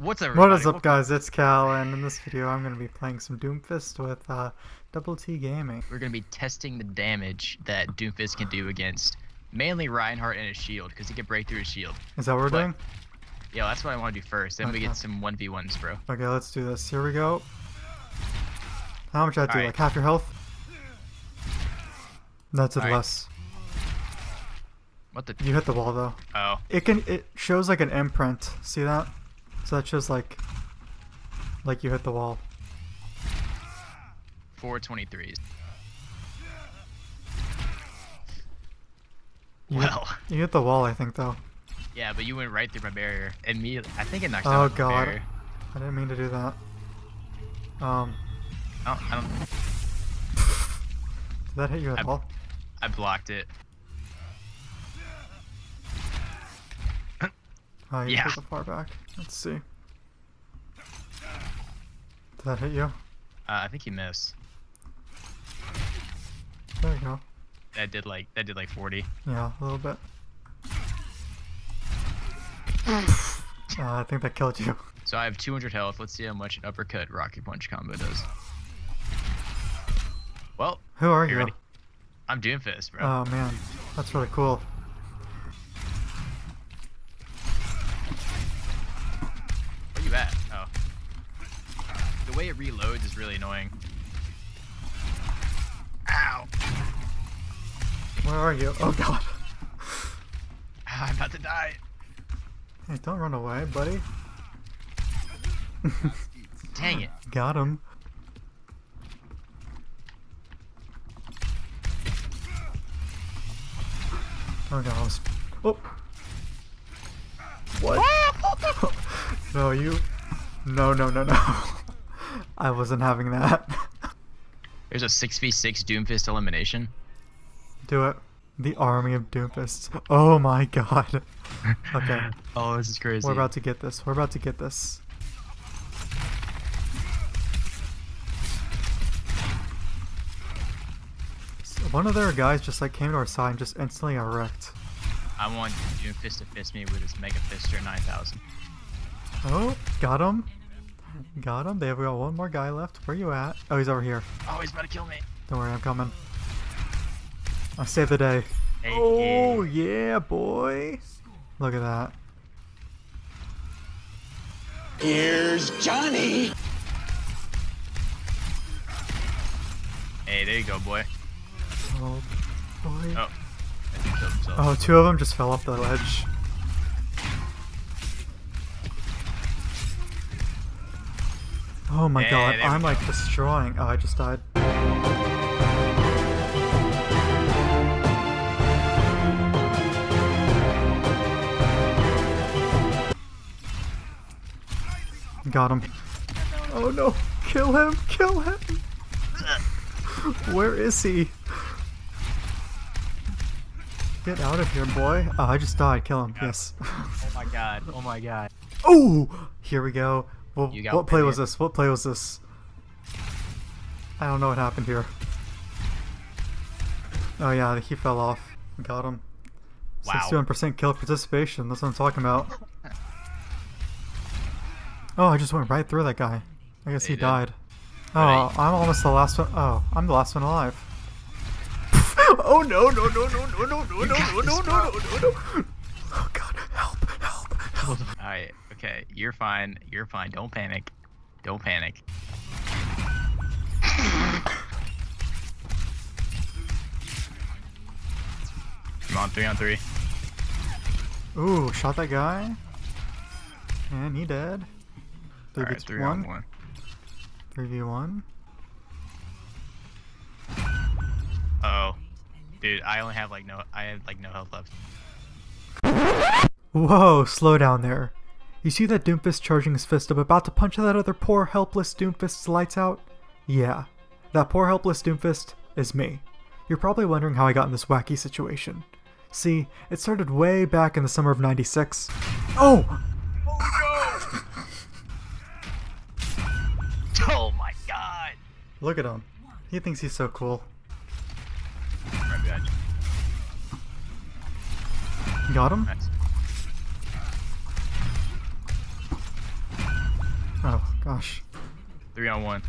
What's up, What is up guys, it's Cal, and in this video I'm going to be playing some Doomfist with uh, Double T Gaming. We're gonna be testing the damage that Doomfist can do against mainly Reinhardt and his shield, because he can break through his shield. Is that what we're What? doing? Yeah, that's what I want to do first. Then we get some 1v1s, bro. Okay, let's do this. Here we go. How much I do? Alright. Like half your health? That's it less. What the? You hit the wall though. Oh, It can it shows like an imprint. See that? So that shows like like you hit the wall. 423s. You hit- Well, You hit the wall, I think though. yeah, but you went right through my barrier. And me, I think it knocked Oh, out my God. barrier. I didn't mean to do that. Um, I don't, I don't. did that hit you at I- all? I blocked it. You Yeah. it far back. Let's see. Did that hit you? Uh, I think he missed. There you go. That did like that did like 40. Yeah, a little bit. uh, I think that killed you. So I have 200 health. Let's see how much an uppercut rocket punch combo does. Well, Who are you you? ready? I'm Doomfist, bro. Oh man, that's really cool. Where you at? Oh. The way it reloads is really annoying. Ow! Where are you? Oh god. Ah, I'm about to die. Hey, don't run away, buddy. Dang it. Got him. Oh god, I was... Oh! What? Ah! no, you... No, no, no, no. I wasn't having that. There's a 6v6 Doomfist elimination. Do it. The army of Doomfists. Oh my god. Okay. Oh, this is crazy. We're about to get this. We're about to get this. One of their guys just like came to our side and just instantly got wrecked. I want Doomfist to fist me with his Mega Fister 9000. Oh, got him. Got him. They've got one more guy left. Where you at? Oh, he's over here. Oh, he's about to kill me. Don't worry, I'm coming. I saved the day. Hey, Oh, hey. yeah, boy. Look at that. Here's Johnny. Hey, there you go, boy. Oh, boy. Oh. I think he killed himself. Oh, two of them just fell off the ledge. Oh my Yeah, god, I'm like destroying. Oh, I just died. Got him. Oh no, kill him, kill him. Where is he? Get out of here, boy. Oh, I just died. Kill him. Yes. Oh my god. Oh my god. Oh, here we go. Well, what play was this? What play was this? I don't know what happened here. Oh yeah, he fell off. Got him. Wow. 61% kill participation. That's what I'm talking about. Oh, I just went right through that guy. I guess Yeah, he did. died. Oh, hey- I'm almost the last one. Oh, I'm the last one alive. oh no no no no no no no no no no no no no! God, help help help! Alright, okay. You're fine. You're fine. Don't panic. Don't panic. Come on, three on three. Ooh, shot that guy. And he dead. Three on 3v1. one. 3v1. Oh. Dude, I only have like no I have like no health left. Whoa, slow down there. You see that Doomfist charging his fist up, about to punch that other poor helpless Doomfist's lights out? Yeah, that poor helpless Doomfist is me. You're probably wondering how I got in this wacky situation. See, it started way back in the summer of 96. Oh! Oh no. oh my god! Look at him. He thinks he's so cool. Right behind you. Got him? Nice. Gosh. Three on one.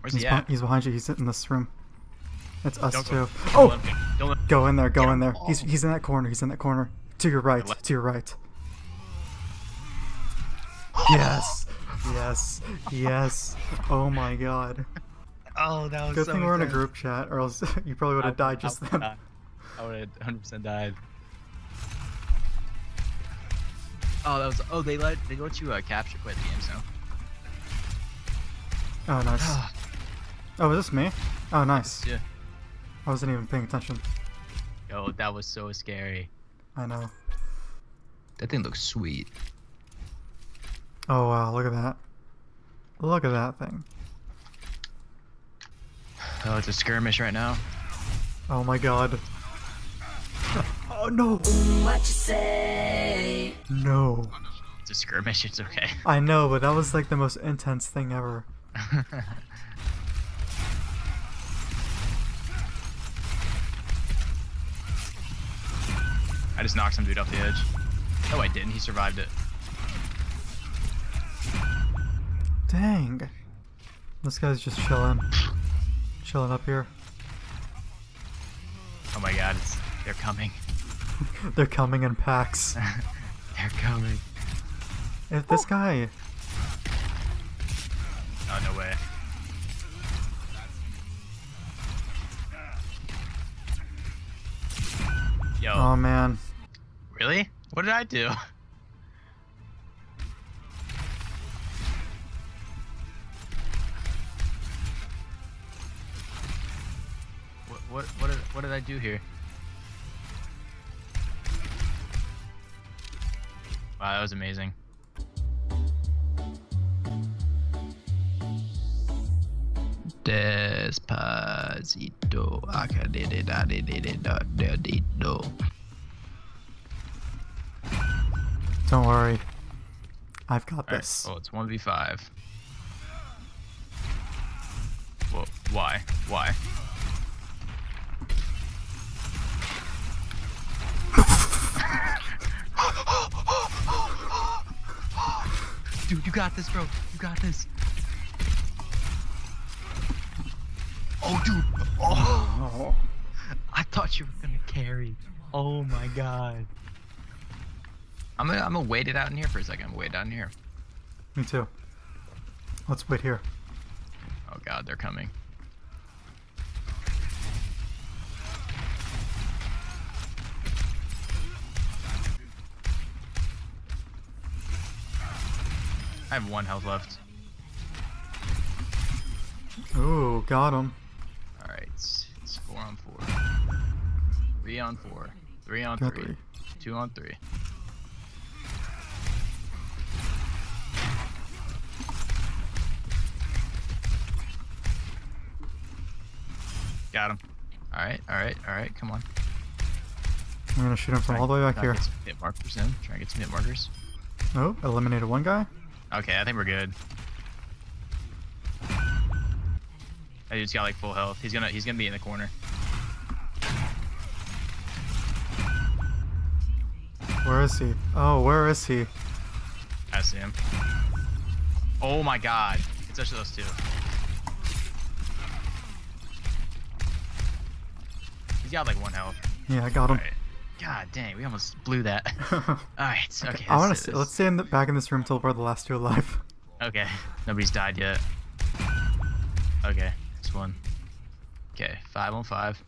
Where's he's he at? He's behind you. He's in this room. It's us Don't too. Go. Don't oh, Don't go in there. Go in there. He's he's in that corner. He's in that corner. To your right. To your right. Yes. Yes. Yes. Oh my God. Oh, that was good so thing intense. we're in a group chat, or else you probably would have died just I, I, then. I would have 100% died. Oh, that was. Oh, they let they let you uh, capture quit the game, so. Oh, nice. Ah. oh, was this me? Oh, nice. Yeah. I wasn't even paying attention. Yo, that was so scary. I know. That thing looks sweet. Oh wow, look at that. Look at that thing. Oh, it's a skirmish right now. Oh my god oh no. What you say? No. It's a skirmish, it's okay. I know, but that was like the most intense thing ever. I just knocked some dude off the edge. No, I didn't. He survived it. Dang. This guy's just chilling. chilling up here. Oh my god, it's they're coming. They're coming in packs. They're coming. If this Ooh. guy. Oh, no way. Yo. Oh, man. Really? What did I do? What what what did, what did I do here? Wow, that was amazing. Despacito. Don't worry. I've got All this. Right. Oh, it's 1v5. Well, why? Why? Dude, you got this, bro. You got this. Oh, dude. Oh, I thought you were gonna carry. Oh my god. I'm gonna, I'm gonna wait it out in here for a second. I'm gonna wait down in here. Me too. Let's wait here. Oh god, they're coming. I have one health left. Ooh, got him. Alright, it's, it's four on four. Three on four. Three on Got three. three. Two on three. Got him. Alright, alright, alright, come on. I'm gonna shoot him from all the way back here. and Get some hit markers in. Try and get some hit markers. Oh, eliminated one guy. Okay, I think we're good. That dude's got like full health. He's gonna he's gonna be in the corner. Where is he? Oh, where is he? I see him. Oh my god. It's actually those two. He's got like one health. Yeah, I got him. Alright. God dang, we almost blew that. Alright, okay. I want let's to let's stay in the, back in this room till we're the last two alive. Okay. Nobody's died yet. Okay, this one. Okay, five on five.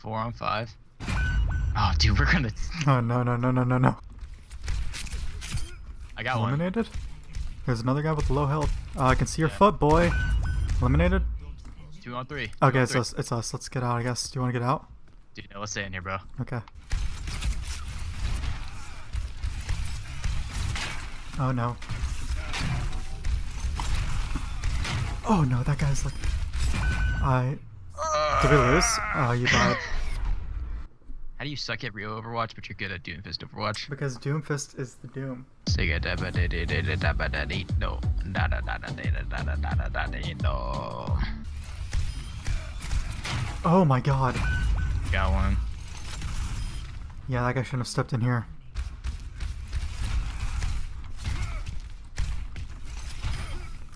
Four on five. Oh, dude, we're gonna. Oh no no no no no no! I got one. Eliminated. There's another guy with low health. Uh, I can see your Yeah. foot, boy. Eliminated. Two on three. Two Okay, on it's three. us. It's us. Let's get out. I guess. Do you want to get out? Dude, no, let's stay in here, bro. Okay. Oh no. Oh no, that guy's like. I. Did we lose? Oh, you died. How do you suck at real Overwatch, but you're good at Doomfist Overwatch? Because Doomfist is the Doom. No. Oh my god. Got one. Yeah, that guy shouldn't have stepped in here.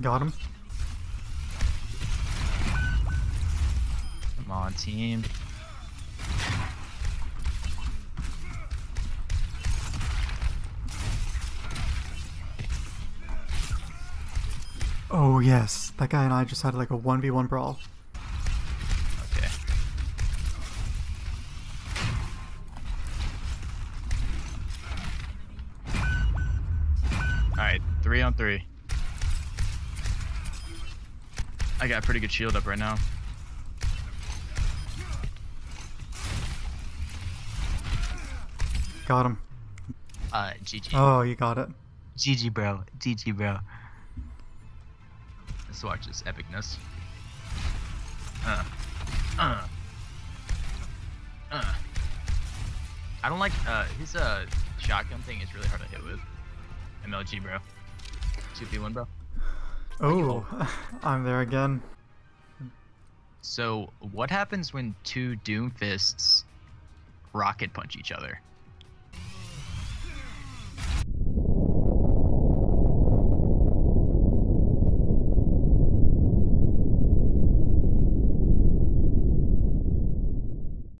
Got him. Come on, team. Oh yes, that guy and I just had like a 1v1 brawl. Three. I got a pretty good shield up right now. Got him. Uh, GG. Oh, you got it. GG, bro. GG, bro. Let's watch this epicness. Uh. Uh. Uh. I don't like, uh, his, uh, shotgun thing is really hard to hit with. MLG, bro. 2v1, bro. Oh, I'm there again. So, what happens when two Doomfists rocket punch each other?